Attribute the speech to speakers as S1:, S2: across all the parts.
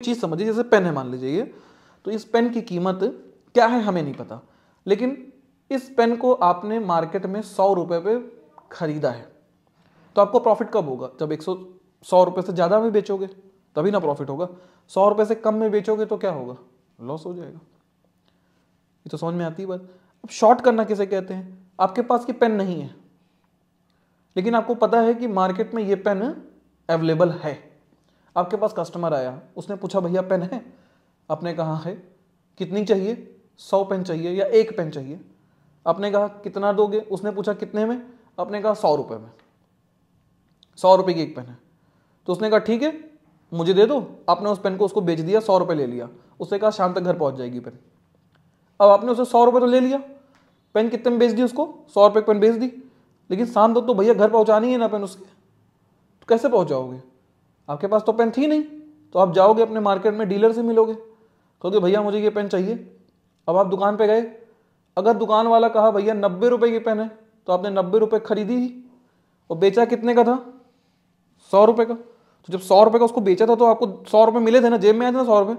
S1: चीज़ समझिए, जैसे पेन है, मान लीजिए तो इस पेन की कीमत क्या है, हमें नहीं पता। लेकिन इस पेन को आपने मार्केट में सौ रुपये पे खरीदा है। तो आपको प्रॉफिट कब होगा? जब एक सौ सौ रुपये से ज़्यादा में बेचोगे, तभी ना प्रॉफिट होगा। सौ रुपये से कम में बेचोगे तो क्या होगा? लॉस हो जाएगा। ये तो समझ में आती है बात। अब शॉर्ट करना किसे कहते हैं? आपके पास की पेन नहीं है। लेकिन आपको पता है कि मार्केट में ये पेन अवेलेबल है। आपके पास कस्टमर आया, उसने पूछा, भैया पेन है? आपने कहा, है। कितनी चाहिए? सौ पेन चाहिए या एक पेन चाहिए? आपने कहा, कितना दोगे? उसने पूछा, कितने में? आपने कहा, सौ रुपये में। सौ रुपये की एक पेन है। तो उसने कहा, ठीक है, मुझे दे दो। आपने उस पेन को, उसको बेच दिया, सौ रुपये ले लिया। उसने कहा, शाम तक घर पहुँच जाएगी पेन अब आपने उसे सौ रुपये तो ले लिया। पेन कितने में बेच दी उसको? सौ रुपये पेन बेच दी। लेकिन शाम तक तो भैया घर पहुँचानी है ना पेन उसके। तो कैसे पहुंचाओगे? आपके पास तो पेन थी नहीं तो आप जाओगे अपने मार्केट में डीलर से मिलोगे। कहोगे, भैया, मुझे ये पेन चाहिए। अब आप दुकान पे गए। अगर दुकान वाला कहा, भैया, नब्बे रुपए की पेन है तो आपने नब्बे रुपए खरीदी ही। और बेचा कितने का था? सौ रुपए का। तो जब सौ रुपए का उसको बेचा था तो आपको सौ रुपए मिले थे ना, जेब में आए थे ना सौ रुपए?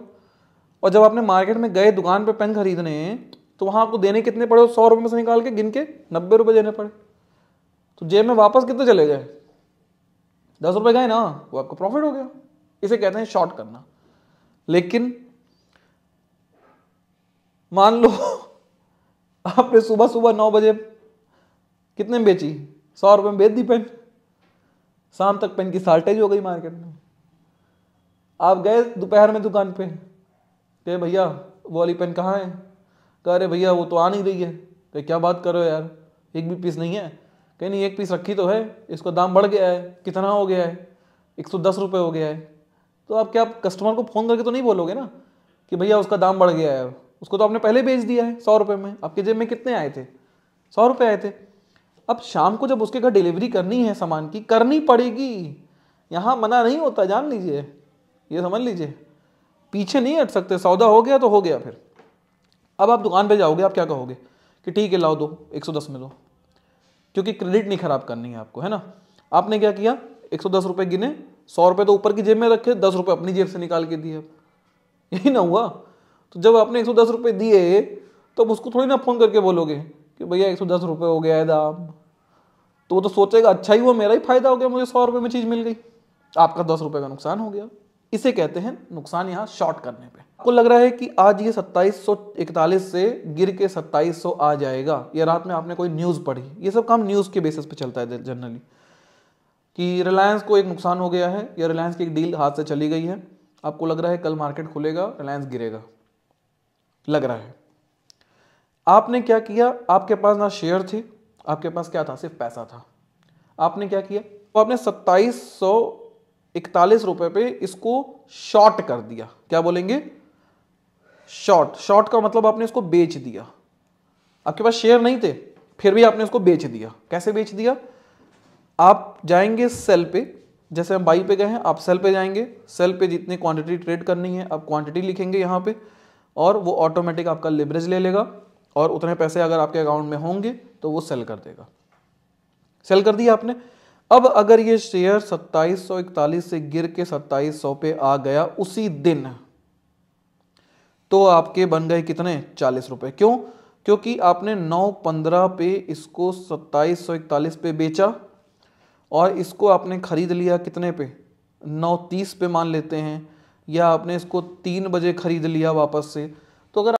S1: और जब आपने मार्केट में गए, दुकान पे पेन खरीदने तो वहाँ आपको देने कितने पड़े? सौ रुपए में से निकाल के गिन के नब्बे रुपए देने पड़े। तो जेब में वापस कितने चले गए? दस रुपए गए ना, वो आपको प्रॉफिट हो गया। इसे कहते हैं शॉर्ट करना। लेकिन, मान लो, आपने सुबह सुबह नौ बजे कितने में बेची? सौ रुपये में बेच दी पेन। शाम तक पेन की साल्टेज हो गई मार्केट में। आप गए दोपहर में दुकान पे। कहे, भैया, वो वाली पेन कहाँ है? कह रहे भैया, वो तो आ नहीं रही है। क्या बात करो यार? एक भी पीस नहीं है। कहीं नहीं, एक पीस रखी तो है, इसका दाम बढ़ गया है, कितना हो गया है? एक सौ दस रुपये हो गया है। तो आप क्या कस्टमर को फ़ोन करके तो नहीं बोलोगे ना कि भैया उसका दाम बढ़ गया है? उसको तो आपने पहले बेच दिया है सौ रुपये में। आपके जेब में कितने आए थे? सौ रुपये आए थे। अब शाम को जब उसके घर डिलीवरी करनी है सामान की, करनी पड़ेगी। यहाँ मना नहीं होता, जान लीजिए। ये समझ लीजिए। पीछे नहीं हट सकते, सौदा हो गया तो हो गया फिर। अब आप दुकान पे जाओगे, आप क्या कहोगे कि ठीक है, लाओ दो, एक सौ दस में दो। क्योंकि क्रेडिट नहीं खराब करनी है आपको, है ना? आपने क्या किया? एक सौ दस रुपये गिने, सौ रुपये तो ऊपर की जेब में रखे, दस रुपये अपनी जेब से निकाल के दिए। यही ना हुआ। तो जब आपने एक सौ दस रुपये दिए तो उसको थोड़ी ना फ़ोन करके बोलोगे कि भैया एक सौ दस रुपये हो गया है दाम। तो वो तो सोचेगा अच्छा ही हुआ, मेरा ही फ़ायदा हो गया, मुझे सौ रुपये में चीज़ मिल गई। आपका दस रुपये का नुकसान हो गया। इसे कहते हैं नुकसान यहाँ शॉर्ट करने पे। आपको लग रहा है कि आज ये सत्ताईस सौ इकतालीस से गिर के सत्ताईस सौ आ जाएगा, या रात में आपने कोई न्यूज़ पढ़ी? ये सब काम न्यूज़ के बेसिस पे चलता है जनरली कि रिलायंस को एक नुकसान हो गया है, या रिलायंस की एक डील हाथ से चली गई है, आपको लग रहा है कल मार्केट खुलेगा रिलायंस गिरेगा। लग रहा है। आपने क्या किया? आपके पास ना शेयर थे, आपके पास क्या था? सिर्फ़ पैसा था। आपने क्या किया? तो आपने सत्ताईस सौ इकतालीस रुपए पे इसको शॉर्ट कर दिया। क्या बोलेंगे? शॉर्ट शॉर्ट का मतलब आपने इसको बेच दिया। आपके पास शेयर नहीं थे, फिर भी आपने इसको बेच दिया। कैसे बेच दिया? आप जाएँगे सेल पे, जैसे हम बाई पे गए हैं, आप सेल पे जाएँगे। सेल पे जितनी क्वांटिटी ट्रेड करनी है, आप क्वांटिटी लिखेंगे यहाँ पे, और वो ऑटोमेटिक आपका लिवरेज ले लेगा, और उतने पैसे अगर आपके अकाउंट में होंगे तो वो सेल कर देगा। सेल कर दिया आपने। अब अगर ये शेयर सत्ताईस सौ इकतालीस से गिर के सत्ताईस सौ पे आ गया उसी दिन तो आपके बन गए कितने? चालीस रुपए। क्यों? क्योंकि आपने नौ पंद्रह पे इसको सत्ताईस सौ इकतालीस पे बेचा और इसको आपने खरीद लिया कितने पे? नौ तीस पे मान लेते हैं या आपने इसको तीन बजे खरीद लिया वापस से। तो अगर